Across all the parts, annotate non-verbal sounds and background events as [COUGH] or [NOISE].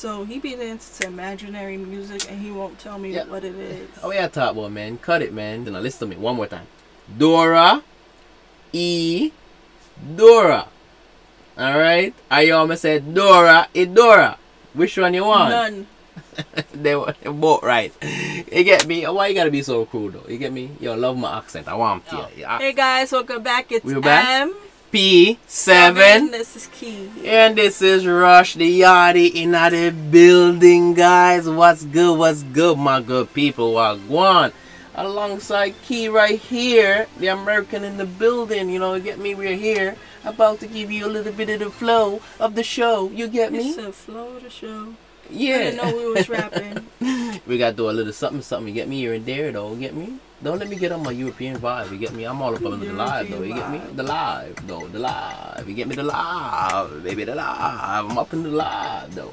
So he be into imaginary music and he won't tell me Yeah. what it is. Oh yeah, top boy, man. Cut it, man. Then I listen to me one more time. Dora, E, Dora. All right. I almost said Dora, E, Dora. Which one you want? None. [LAUGHS] they were both right. You get me? Why you gotta be so cruel though? You get me? Yo, love my accent. I want to. Yeah. Hey guys, welcome back. It's We're back? M P seven. This is Key. And this is Rush the Yardie in the building, guys. What's good? What's good, my good people? Wagwan. Alongside Key right here, the American in the building. You know, get me? We're here about to give you a little bit of the flow of the show. You get me? It's a flow of the show. I Yeah. didn't know we was rapping. [LAUGHS] we gotta do a little something, something. You get me here and there, though. You get me? Don't let me get on my European vibe. You get me? I'm all up on the live, though. You get me? The live, though. The live. You get me? The live, baby. The live. I'm up in the live, though.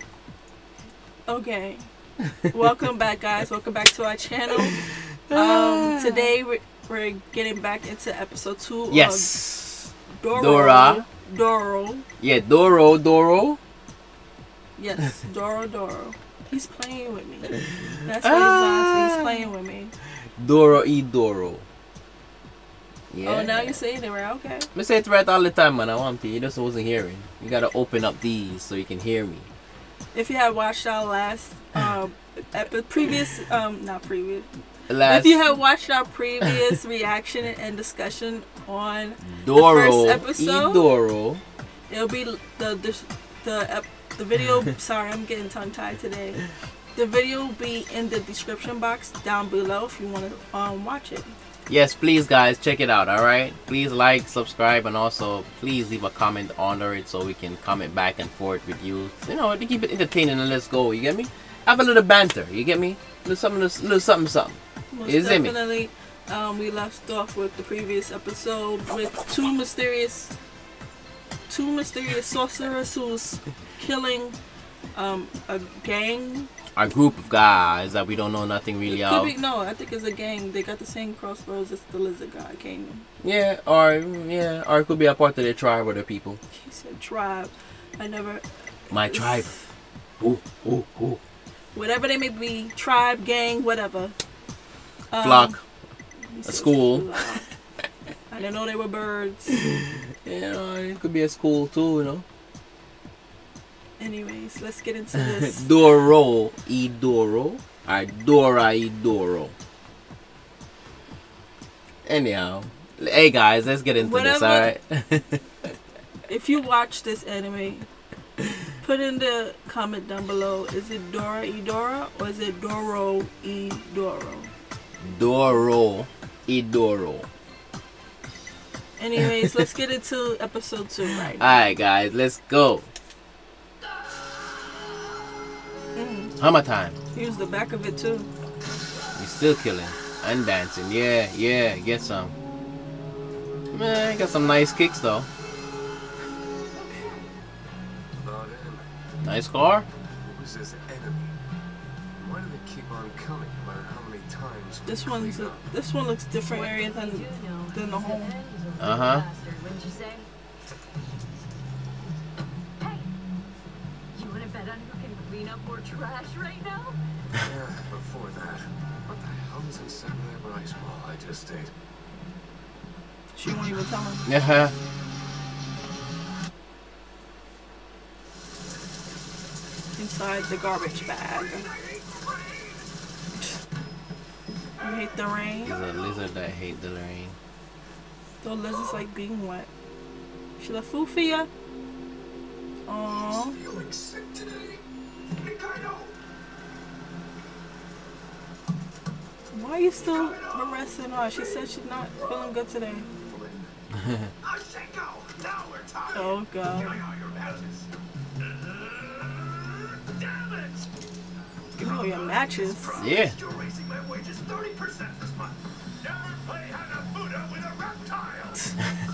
Okay. Welcome back, guys. Welcome back to our channel. [LAUGHS] Um, today we're, we're getting back into episode two Yes. of Doro. Dora. Doro. Yeah, Doro, Doro. Yes, [LAUGHS] Doro Doro. He's playing with me. That's what he's on. He's playing with me. Doro e Doro. Yeah. Oh, now you're saying it right. Okay. I say it right all the time, man. I want to. You just wasn't hearing. You gotta open up these so you can hear me. If you have watched our last um, [LAUGHS] epi- previous um not previous Last if you have watched our previous [LAUGHS] reaction and discussion on Doro first episode? e Doro. it'll be the the the, the video [LAUGHS] sorry i'm getting tongue tied today the video will be in the description box down below if you want to um watch it Yes, please, guys, check it out. All right. Please like, subscribe, and also please leave a comment under it so we can comment back and forth with you. You know, to keep it entertaining and let's go. You get me? Have a little banter. You get me? Little something, little something, something. most definitely um we left off with the previous episode with two mysterious two mysterious sorcerers who's killing um a gang A group of guys that we don't know nothing really of. be no i think it's a gang they got the same crossbows as the lizard guy came Yeah, or yeah, or it could be a part of their tribe or their people. he said tribe i never My tribe. Ooh, ooh, ooh. whatever they may be, tribe, gang, whatever. Um, Flock. a school. I didn't know they were birds. [LAUGHS] Yeah, it could be a school too, you know. Anyways, let's get into [LAUGHS] this. Doro e Doro. Or Dora e Doro. Anyhow. Hey guys, let's get into this, alright? [LAUGHS] if you watch this anime, put in the comment down below. Is it Dora E Dora or is it Doro E Doro? Doro e Doro. Anyways, let's get [LAUGHS] into episode two right now. Alright guys, let's go. Mm, Hammer time. use the back of it too. You still killing and dancing. Yeah, yeah, get some. Man, got some nice kicks though. Nice car. Who was his enemy? Why do they keep on coming no matter how many times? This one's a, this one looks different area than than the home. Uh-huh. Trash right now? Yeah, before that. What the hell is inside that rice ball I just ate? She won't even tell him. Yeah. inside the garbage bag. You hate the rain? There's a lizard that hate the rain. The lizard's like being wet. She left food for ya? Aww. Feeling sick today? Why are you still harassing her? She said she's not feeling good today. Ashenko! Now we're talking! Oh Give god. me all your matches. Damn it! Give me all your matches. Yeah. You're raising my wages 30% this month. Never play Hanafuda with a reptile! [LAUGHS]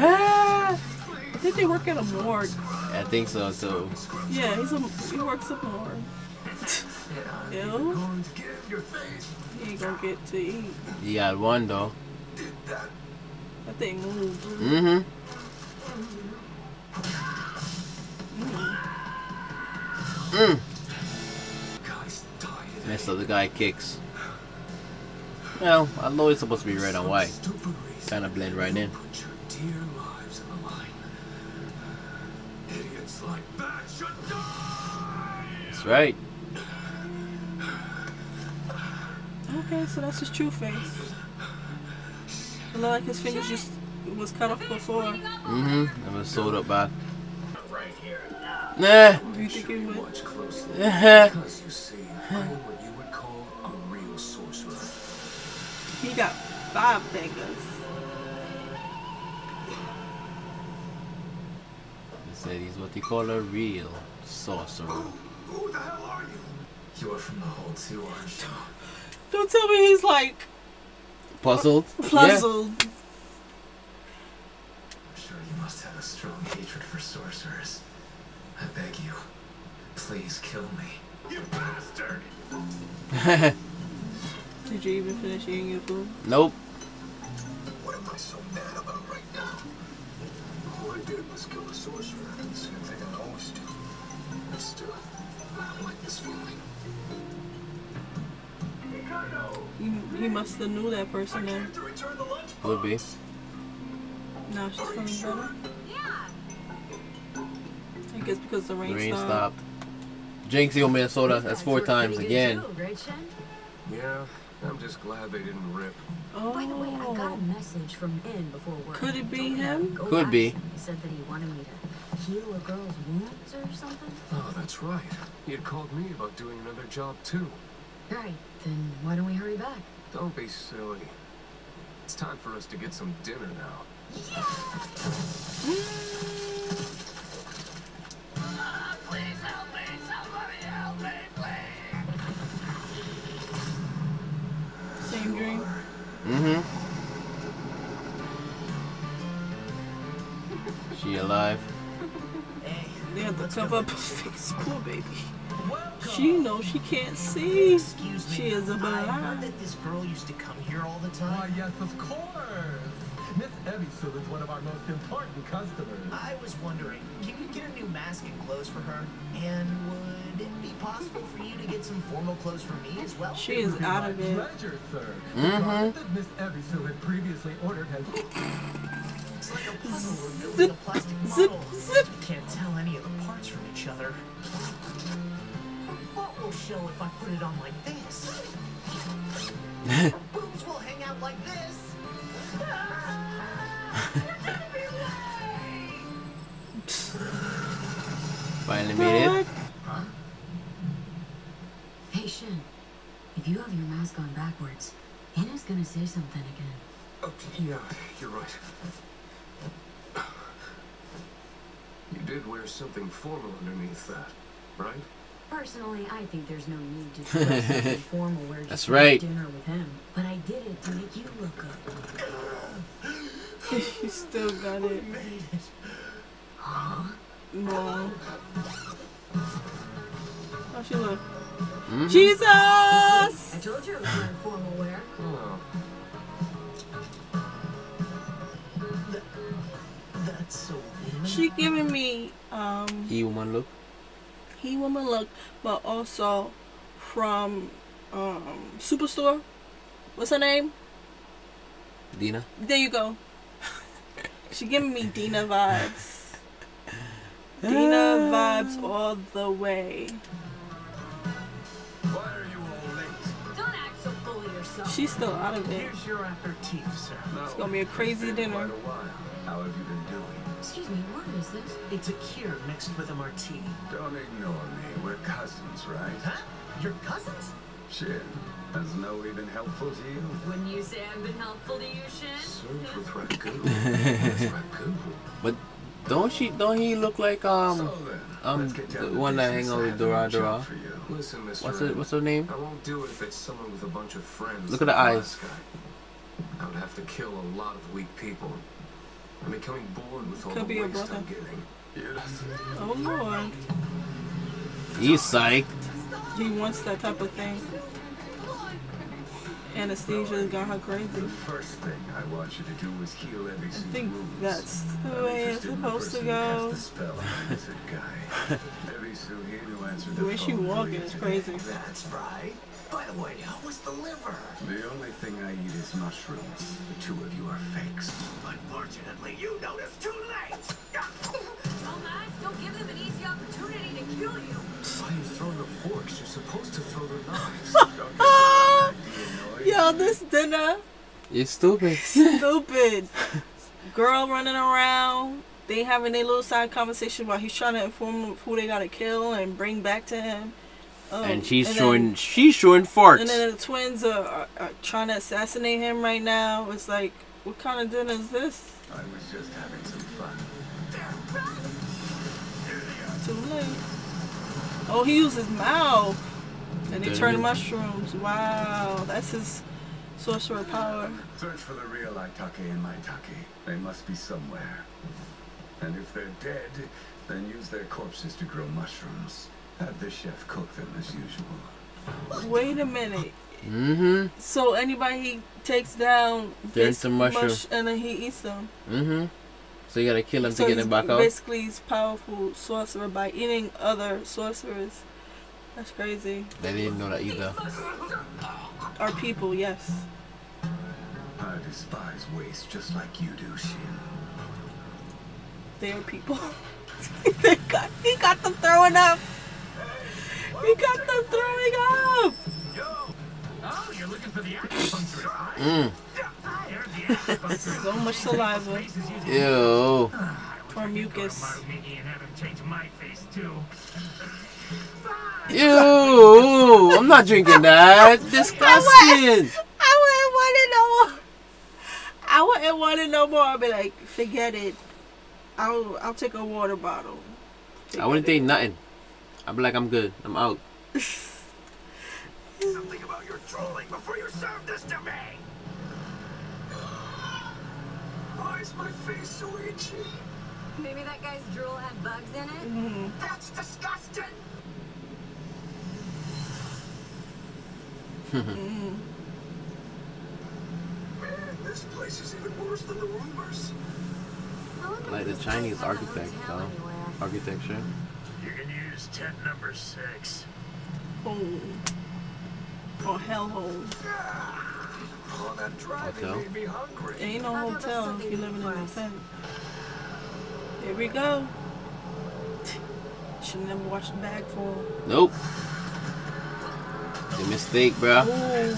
Ah, I think they work at a morgue. I think so too. Yeah, he's a he works at a morgue. Ew. Going to give your face. He ain't gonna get to eat. You got one though. Did that. That thing moved. Mm-hmm. Mm. Guys died. And so the guy kicks. Well, I know it's supposed to be red and white. Stupid reason. Kind of blend right in. Put your Okay, so that's his true face. It looked like his fingers just was cut off before. Mm-hmm. It was sewed up back. Right here now. Nah. You think it would? Watch closely. [LAUGHS] Because you see, I'm what you would call a real sorcerer. He got five fingers. He said he's what they call a real sorcerer. Who the hell are you? You're from the hole too, aren't you? Don't tell me he's like Puzzled? puzzled. I'm sure you must have a strong hatred for sorcerers. I beg you, please kill me. You bastard! [LAUGHS] Did you even finish eating your food? nope. What am I so mad about right now? All I did was kill a sorcerer. The same thing I always do. But still, I don't like this feeling. He, he must have knew that person then. To return the lunch Would be. Now she's feeling better. I guess because the rain, the Rain stopped. stopped. Jinxie on Minnesota. That's four times again. Right, Yeah, I'm just glad they didn't rip. Oh. By the way, I got a oh. message from In before work. Could it be him? Could be. He said that he wanted me to heal a girl's wounds or something. Oh, that's right. He had called me about doing another job too. Right. Then why don't we hurry back? Don't be silly. It's time for us to get some dinner now. Same dream. Mm-hmm. She alive? Hey, They have to cover up her face. Poor baby. She knows she can't see. Excuse me. She is a I heard blind. that this girl used to come here all the time. Why, time. yes, of course. Miss Ebisu is one of our most important customers. I was wondering, can you get a new mask and clothes for her? And would it be possible for you to get some formal clothes for me as well? She is out of it. pleasure, sir. The Mhm. garment that Miss Ebisu had previously ordered has... It's like a puzzle we're building a plastic zip, model. zip. You can't tell any of the parts from each other. What will show if I put it on like this? Her [LAUGHS] boobs will hang out like this. Finally made it. Hey, Shen. If you have your mask on backwards, Anna's gonna say something again. Oh, yeah, you're right. You did wear something formal underneath that, right? Personally, I think there's no need to [LAUGHS] dress something formal where That's just right. dinner with him. But I did it to make you look good. [LAUGHS] you still got it. made it oh No. How she look? Mhm. Jesus! I told you I was wearing formal wear. Oh, That's so weird. She giving me um He woman look. He woman look, but also from um Superstore. What's her name? Dina. There you go. [LAUGHS] she giving me Dina vibes. Dina vibes all the way. why are you all late? Don't act so full of yourself. She's still out of it. Here's your aperitif, sir. It's gonna be a crazy dinner. Quite a while. How have you been doing? Excuse me, what is this? It's a cure mixed with a martini. Don't ignore me. We're cousins, right? Huh? Your cousins? Shin, has Noi been helpful to you? When you say I've been helpful to you, Shin? Served with ragu. [LAUGHS] Yes, ragu. But don't she? Don't he look like um? So then, um, let's get down the to one that hang out with have a Dora Dora. you. Listen, Mr. What's Ed, it? What's her name? I won't do it if it's someone with a bunch of friends. Look at the like eyes. last guy. I would have to kill a lot of weak people. I'm becoming bored with all Could the be a waste brother. I'm getting. Yes. Oh lord. He's psyched. He wants that type of thing. Anesthesia got her crazy. The first thing I want you to do is heal every think that's the way it's supposed to go. The spell on the guy. Every Arisu here to answer The way she phone for walking is crazy. That's right. By the way, how was the liver? The only thing I eat is mushrooms. The two of you are fakes. Unfortunately, you noticed too late. Dumbass, don't give them an easy opportunity to kill you. Why you throw the forks? You're supposed to throw the knives. Ah! [LAUGHS] Don't Yo, this dinner You're stupid. [LAUGHS] stupid. Girl running around. They having their little side conversation while he's trying to inform them who they gotta kill and bring back to him. Um, and she's and showing then- she's showing farts. And then the twins are, are, are trying to assassinate him right now. It's like, what kind of dinner is this? I was just having some fun. Too late. Oh, he used his mouth. And they Dang turn it. mushrooms. Wow, that's his sorcerer power. Search for the real Aitake and Maitake. They must be somewhere. And if they're dead, then use their corpses to grow mushrooms. Have the chef cook them as usual. Wait a minute. Mm-hmm. So anybody he takes down, Turns gets to mushroom. mush, and then he eats them. Mm-hmm. So you gotta kill him so to get him back out. basically he's powerful sorcerer by eating other sorcerers. That's crazy. They didn't know that either. Our people, yes. I despise waste just like you do, Shin. They're people. [LAUGHS] they got, he got them throwing up. He got them throwing up. Yo! Oh, you're looking for the acupuncturist, right? Mm. I heard the acupuncturist. So much saliva Face is using Ew. or mucus. Marmiki and have him change my face too. Ew. I'm not drinking that. Disgusting. I wouldn't want it no more. I wouldn't want it no more. I'd be like, forget it. I'll I'll take a water bottle. I wouldn't think nothing. I'd be like, I'm good. I'm out. Something about your trolling before you serve this to me! Why is my face so itchy? Maybe that guy's drool had bugs in it? Mhm. That's disgusting! [LAUGHS] Man, this place is even worse than the rumors. Like the Chinese place has a architect, though. anywhere. Architecture. You can use tent number six. Oh. Or hellhole. Oh, that driving Hotel? made me hungry. Ain't no I'll go get hotel if you're living in a for tent. Here we go. [LAUGHS] Should never watch the bag fall. Nope. The mistake, bro. Ooh,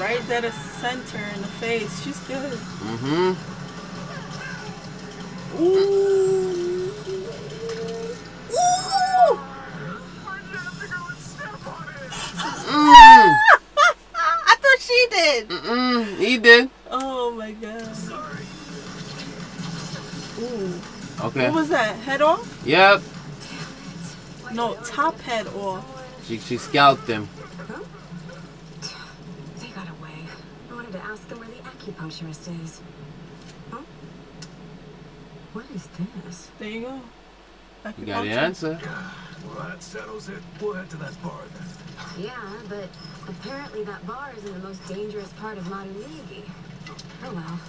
right at the center in the face. She's good. Mm-hmm. Ooh. Ooh. Okay. What was that? Head off? Yep. No, top head off. She she scalped him. They got away. I wanted to ask them where the acupuncturist is. Huh? What is this? There you go. You got the answer. Well, that settles it. We'll head to that bar then. Yeah, but apparently that bar is in the most dangerous part of Marunigi. Oh well.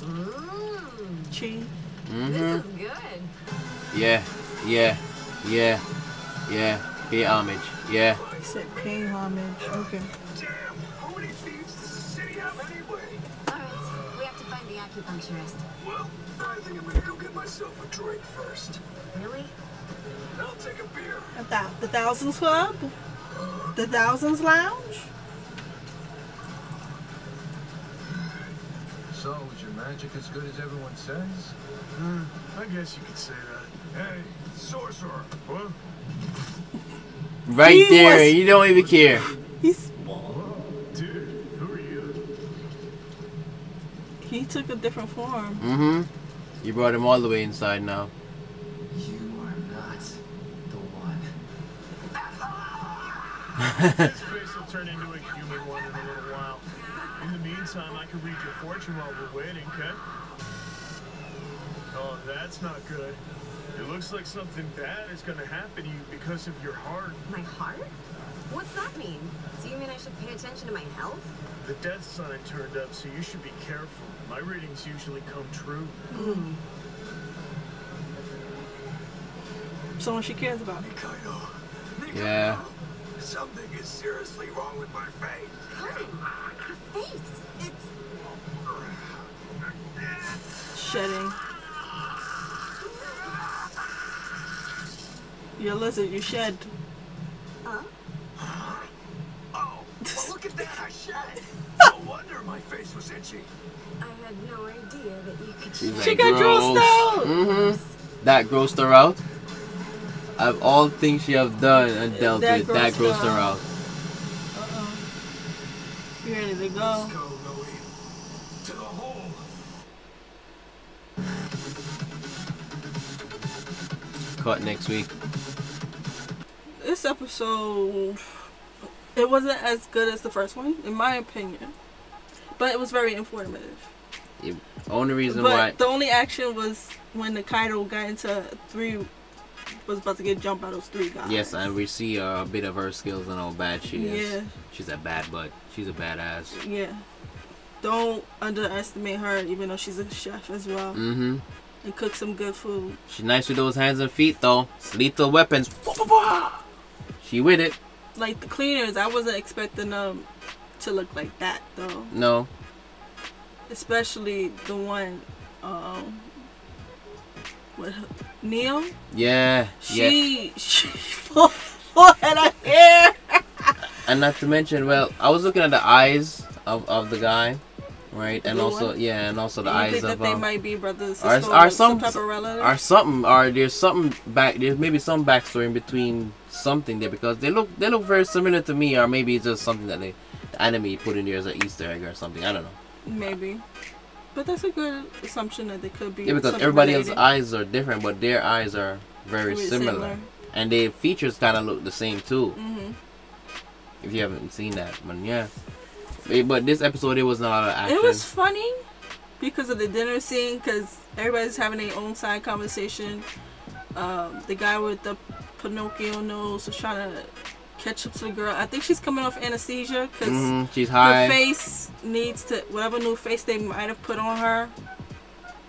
Mmm, Chi. Mm-hmm. this is good. Yeah. Yeah. Yeah. Yeah. Pay homage. Yeah. He said pay homage. Okay. Damn, how many thieves does the city have anyway? Alright, we have to find the acupuncturist. Well, I think I'm gonna go get myself a drink first. Really? I'll take a beer. At that, the Thousands Club? The Thousands Lounge? So, is your magic as good as everyone says? I guess you could say that. Hey, sorcerer. What? Right He there. was- You don't even care. He's small. Dude, who are you? He took a different form. Mm-hmm. You brought him all the way inside now. You are not the one. [LAUGHS] His face will turn into a human one In the meantime, I can read your fortune while we're waiting, okay? Oh, that's not good. It looks like something bad is gonna happen to you because of your heart. My heart? What's that mean? Do you mean I should pay attention to my health? The death sign turned up, so you should be careful. My readings usually come true. Hmm. someone she cares about. Mikado. Yeah. Something is seriously wrong with my face. Your face. It's Shedding. You're a lizard, you shed. Oh, well, look at that. I shed. No wonder my face was itchy. I had no idea that you could She's shed. She like, got grossed out. Mm-hmm. That grossed her out. Of all things she have done and dealt That with, that grossed grossed her her out. out. Uh-oh. You ready to go? Cut next week. This episode, it wasn't as good as the first one, in my opinion. But it was very informative. The only reason but why. the only action was when Nikaido got into three, was about to get jumped by those three guys. Yes, and we see uh, a bit of her skills and how bad she is. Yeah, She's a bad butt. She's a badass. yeah. Don't underestimate her, even though she's a chef as well. Mm-hmm. And cook some good food. She nice with those hands and feet, though. It's lethal weapons. She with it. Like the cleaners, I wasn't expecting them to look like that though. No. Especially the one, um, with Neil. Yeah. yeah. [LAUGHS] She she full, full head of hair. And not to mention, well, I was looking at the eyes of, of the guy, right? And also, one? yeah, and also the you eyes think that of they um, might be brothers, are- are or some, some- type of relative? or something, or there's something back. There's maybe some backstory in between something there because they look they look very similar to me, or maybe it's just something that they the anime put in there as an Easter egg or something. I don't know. Maybe. But that's a good assumption that they could be. Yeah, because everybody else's eyes are different, but their eyes are very Very similar. and their features kind of look the same too. hmm If you haven't seen that, but yeah. But this episode, there was not a lot of action. It was funny because of the dinner scene, because everybody's having their own side conversation. Um, the guy with the Pinocchio nose was trying to catch up to the girl. I think she's coming off anesthesia because Mhm, She's her face needs to whatever new face they might have put on her.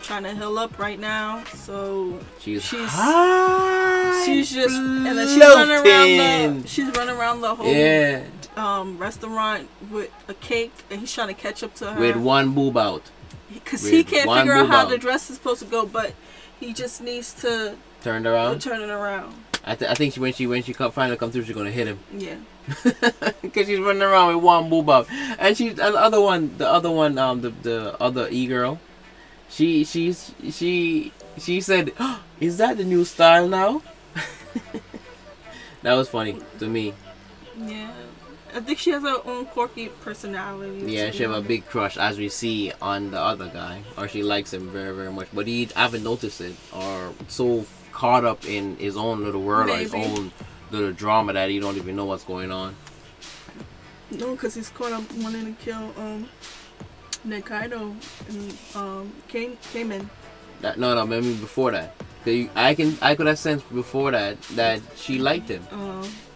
Trying to heal up right now, so She's, she's- high. she's just and then she's running around the she's running around the whole Yeah, um restaurant with a cake and he's trying to catch up to her with one boob out. because he can't figure out how out. the dress is supposed to go but he just needs to Turned around. turn it around I, th- I think she, when she when she come, finally come through, she's gonna hit him yeah [LAUGHS] because she's running around with one boob out. And she and the other one, the other one, um, the the other e girl, she she's she she said, [GASPS] "Is that the new style now?" [LAUGHS] that was funny to me. yeah I think she has her own quirky personality Yeah, she have a big crush as we see on the other guy, or she likes him very very much. But he I haven't noticed it, or so caught up in his own little world or his own little drama that he don't even know what's going on. no because he's caught up wanting to kill um Nikaido and um Kaiman Kaiman That no no, maybe before that. you- I can I could have sensed before that that she liked him. um I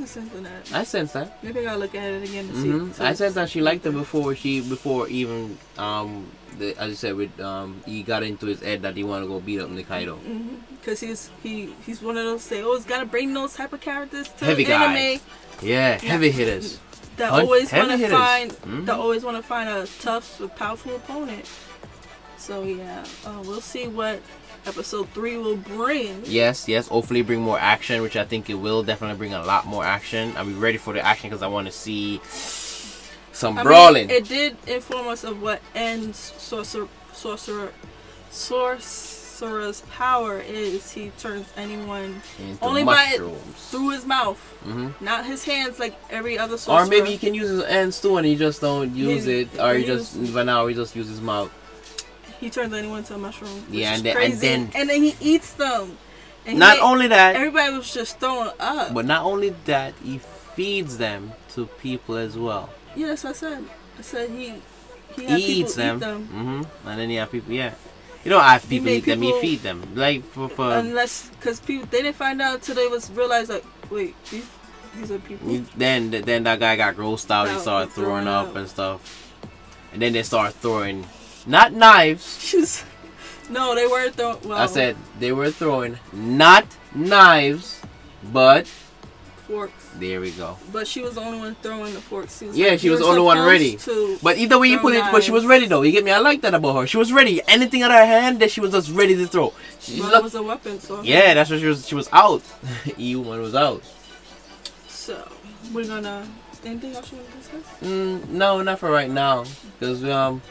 wasn't sensing that I sense that. maybe I gotta look at it again to hmm see I sense that she liked him before she before even um the, as you said with um he got into his head that he want to go beat up Nikaido. because he's he he's one of those say oh it's gotta bring those type of characters to Heavy anime guys. Yeah, heavy hitters. that Hun- always want to find Mhm. that always want to find a tough powerful opponent so yeah uh, we'll see what episode three will bring Yes, yes. Hopefully, bring more action, which I think it will definitely bring a lot more action. I'll be ready for the action because I want to see some I brawling. mean, it did inform us of what ends sorcerer sorcerer sorcerer's power is he turns anyone into only by through his mouth hmm not his hands like every other sorcerer Or maybe he can use his hands too, and he just don't use He- it, or he he just use- but now he just uses his mouth. He turns anyone into a mushroom Yeah, and then- and then- and then he eats them and Not he- only that, everybody was just throwing up but not only that, he feeds them to people as well. yeah that's what I said I said he he, He eats them, eat them hmm and then you have people. Yeah, you don't have people eat them. He feed them like for, for unless because people they didn't find out until they was realized like wait these these are people then then that guy got grossed out. He started throwing throwing up up. and stuff, and then they start throwing not knives. She's no, they weren't throwing. Well, I said they were throwing not knives, but Forks. there we go. But she was the only one throwing the forks. She Yeah, like, she was the only one ready." But either way you put it, but she was ready though. You get me? I like that about her. She was ready. Anything in her hand that she was just ready to throw. She Well, it was a weapon, so. yeah, that's what she was. She was out. [LAUGHS] EU one was out. So we're gonna. Anything else you want to discuss? Mm, no, not for right now, because um,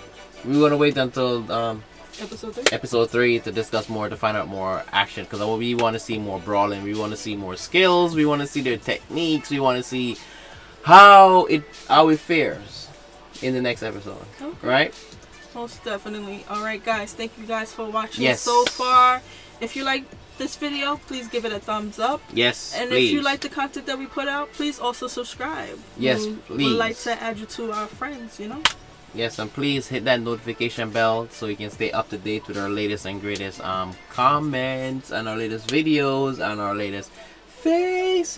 we want to wait until um Episode three. episode three to discuss more to find out more action. Because we want to see more brawling. We want to see more skills. We want to see their techniques. We want to see how it how it fares in the next episode. Okay. Right? Most definitely. All right, guys. Thank you guys for watching Yes. so far. If you like this video, please give it a thumbs up. Yes. And please. if you like the content that we put out, please also subscribe. Yes, we please. would like to add you to our friends. You know. Yes, and please hit that notification bell so you can stay up to date with our latest and greatest um comments and our latest videos and our latest faces.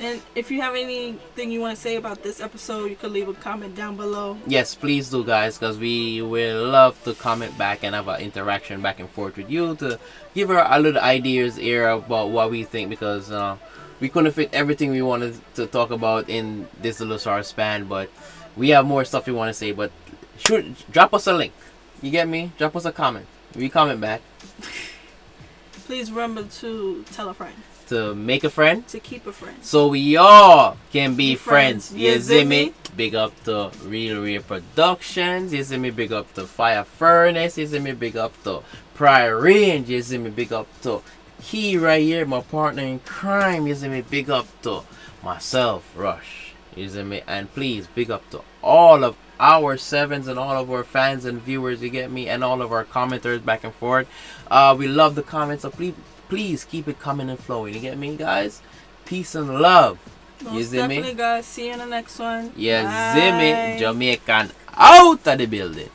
And if you have anything you want to say about this episode, you can leave a comment down below. Yes, please do, guys, because we will love to comment back and have an interaction back and forth with you to give her a little ideas here about what we think because uh, we couldn't fit everything we wanted to talk about in this little short span, but we have more stuff we want to say. But shoot, drop us a link. You get me? Drop us a comment. We comment back [LAUGHS] Please remember to tell a friend, to make a friend. to keep a friend. So we all can be Be friends. friends. You see me? Big up to Real Real Productions. You see me? Big up to Fire Furnace. You see me? Big up to Prior Range. You see me? Big up to He right here, my partner in crime. You see me? Big up to myself, Rush. You see me? And please, big up to all of our sevens and all of our fans and viewers. You get me? And all of our commenters back and forth. Uh, we love the comments. So please, please keep it coming and flowing. You get me, guys? Peace and love. You Most see definitely, me? guys. See you in the next one. Yeah, Bye. Zimmy, Jamaican out of the building.